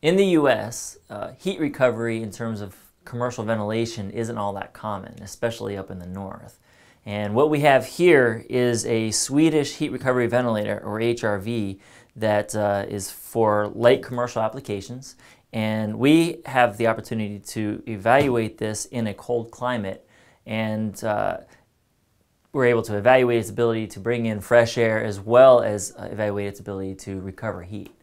In the US, uh, heat recovery in terms of commercial ventilation isn't all that common, especially up in the north. And what we have here is a Swedish heat recovery ventilator, or HRV, that uh, is for light commercial applications. And we have the opportunity to evaluate this in a cold climate. And uh, we're able to evaluate its ability to bring in fresh air as well as uh, evaluate its ability to recover heat.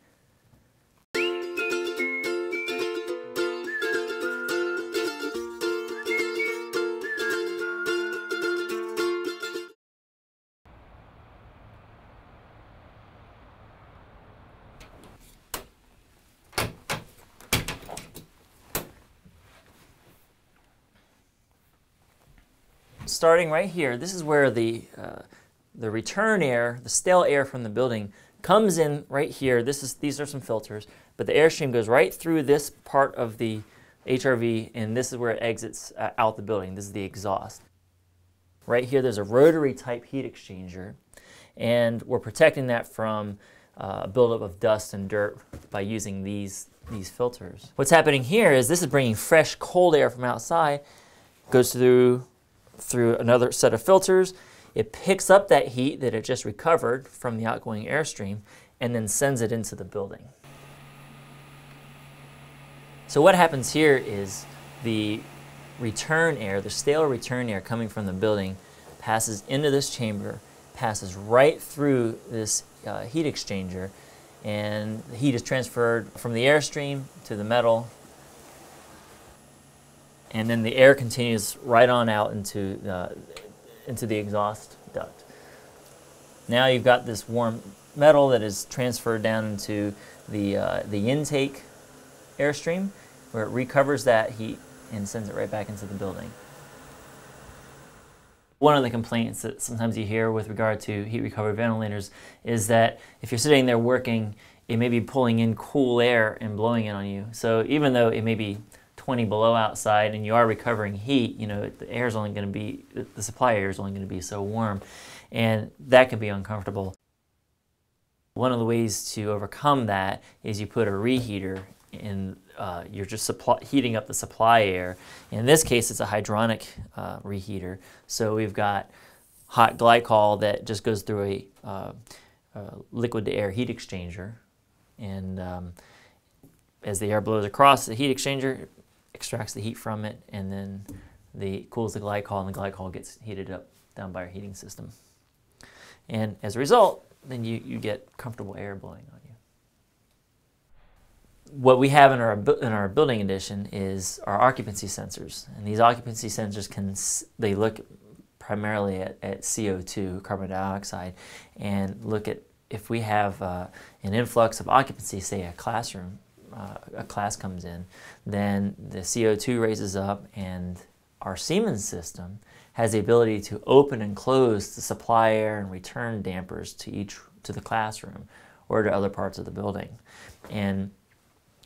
Starting right here, this is where the, uh, the return air, the stale air from the building, comes in right here. This is, these are some filters, but the airstream goes right through this part of the HRV, and this is where it exits uh, out the building. This is the exhaust. Right here, there's a rotary type heat exchanger, and we're protecting that from uh, buildup of dust and dirt by using these, these filters. What's happening here is this is bringing fresh cold air from outside, goes through through another set of filters. It picks up that heat that it just recovered from the outgoing airstream and then sends it into the building. So what happens here is the return air, the stale return air coming from the building passes into this chamber, passes right through this uh, heat exchanger, and the heat is transferred from the airstream to the metal and then the air continues right on out into, into the exhaust duct. Now you've got this warm metal that is transferred down into the, uh, the intake airstream where it recovers that heat and sends it right back into the building. One of the complaints that sometimes you hear with regard to heat recovery ventilators is that if you're sitting there working, it may be pulling in cool air and blowing it on you. So even though it may be 20 below outside and you are recovering heat, you know, the air is only going to be, the supply air is only going to be so warm. And that can be uncomfortable. One of the ways to overcome that is you put a reheater in, uh, you're just heating up the supply air. In this case, it's a hydronic uh, reheater. So we've got hot glycol that just goes through a, uh, a liquid to air heat exchanger. And um, as the air blows across the heat exchanger, extracts the heat from it, and then the cools the glycol, and the glycol gets heated up down by our heating system. And as a result, then you, you get comfortable air blowing on you. What we have in our, in our building addition is our occupancy sensors. And these occupancy sensors can, they look primarily at, at CO2, carbon dioxide, and look at if we have uh, an influx of occupancy, say a classroom, uh, a class comes in, then the CO2 raises up and our Siemens system has the ability to open and close the supply air and return dampers to each to the classroom or to other parts of the building. And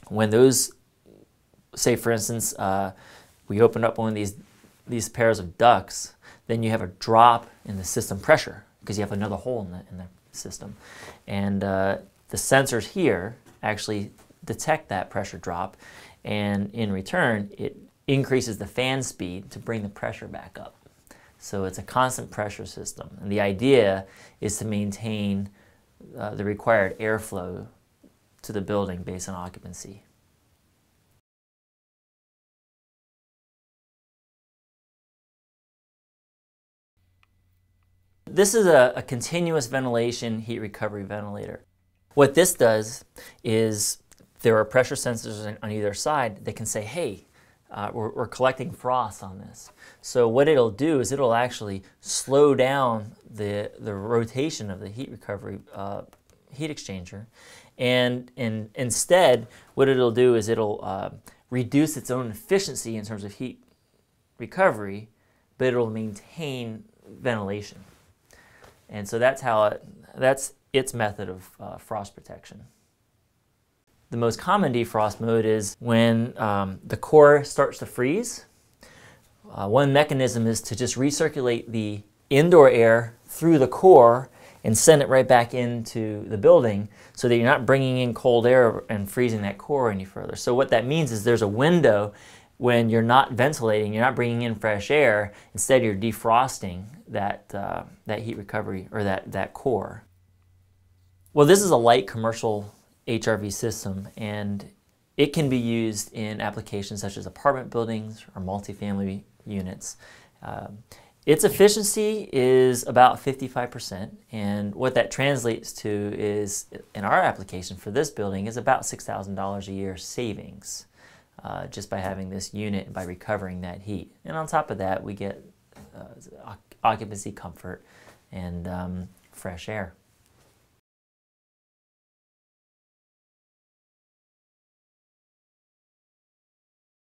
when those, say for instance, uh, we open up one of these these pairs of ducts, then you have a drop in the system pressure because you have another hole in the, in the system. And uh, the sensors here actually detect that pressure drop, and in return, it increases the fan speed to bring the pressure back up. So it's a constant pressure system. And the idea is to maintain uh, the required airflow to the building based on occupancy. This is a, a, continuous ventilation heat recovery ventilator. What this does is there are pressure sensors on either side that can say, hey, uh, we're, we're, collecting frost on this. So what it'll do is it'll actually slow down the, the rotation of the heat recovery uh, heat exchanger. And, and instead, what it'll do is it'll uh, reduce its own efficiency in terms of heat recovery, but it'll maintain ventilation. And so that's how it, that's its method of uh, frost protection. The most common defrost mode is when um, the core starts to freeze. Uh, one mechanism is to just recirculate the indoor air through the core and send it right back into the building so that you're not bringing in cold air and freezing that core any further. So what that means is there's a window when you're not ventilating, you're not bringing in fresh air. Instead, you're defrosting that, uh, that heat recovery or that, that core. Well, this is a light commercial HRV system and it can be used in applications such as apartment buildings or multifamily units. Um, its efficiency is about 55%, and what that translates to is, in our application for this building, is about $6,000 a year savings uh, just by having this unit and by recovering that heat. And on top of that, we get uh, occupancy comfort and um, fresh air.